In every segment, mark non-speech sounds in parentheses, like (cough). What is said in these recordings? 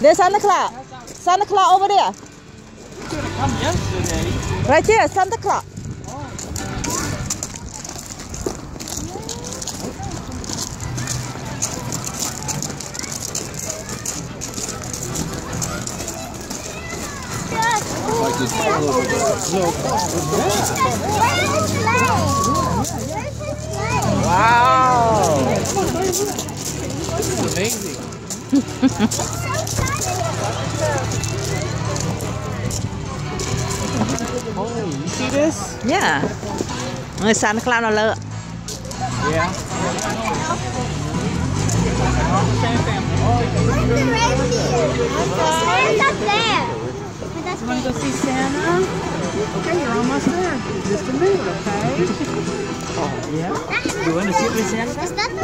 There's Santa Claus. Santa Claus over there. He could have come yesterday. Right there, Santa Claus. Wow. This is amazing. Oh, you see this? Yeah. Người Santa Claus nó lợ. Yeah. Want to go see Santa? Okay, you're almost there. Just a minute, okay? Oh, yeah. You want to sit with Santa? Is that the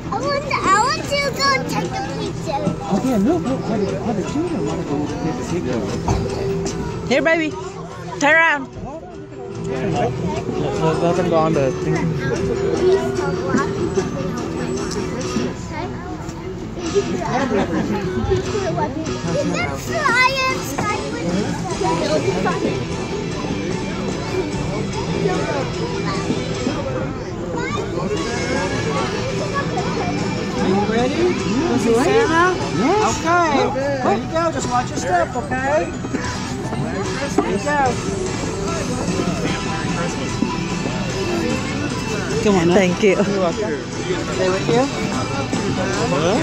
I want, I want to go take a picture. Oh, yeah, look, look. All the, all the children want to go get the picture. Here, baby. Turn around. Let, let them go on the thing. That's the Are you ready? You see Santa? Yes. Okay. There you go. Just watch your step, okay? There you go. Come on, Thank you. You're welcome. Stay with you? Huh?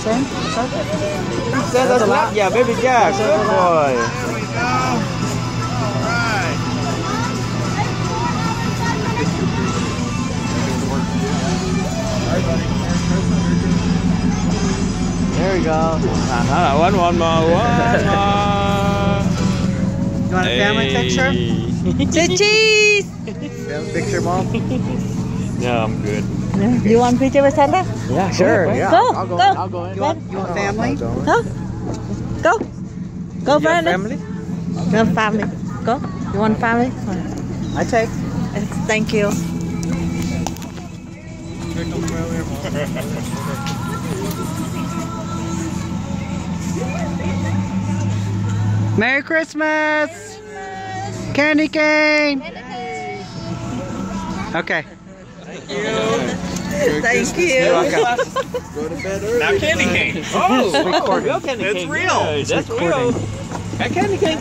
Same? Same? Santa's lap. Yeah, baby Jack. Good boy. There we go. No, no, no. One, one more. One more. You want a family picture? Say cheese. Family picture, Mom? (laughs) no, I'm good. (laughs) You want picture with Santa? Yeah, sure. Go, Yeah. go, I'll go. go. I'll go in. You want- you want family? Huh? Go. Go, You Brandon. family? No family. Go. You want family? I take. Thank you. Merry Christmas! Candy cane! Okay. Thank you. Thank you. Go to bed early. Now candy cane. Oh, Recording. real candy cane. It's real. Yeah, It's that's recording. real. That candy cane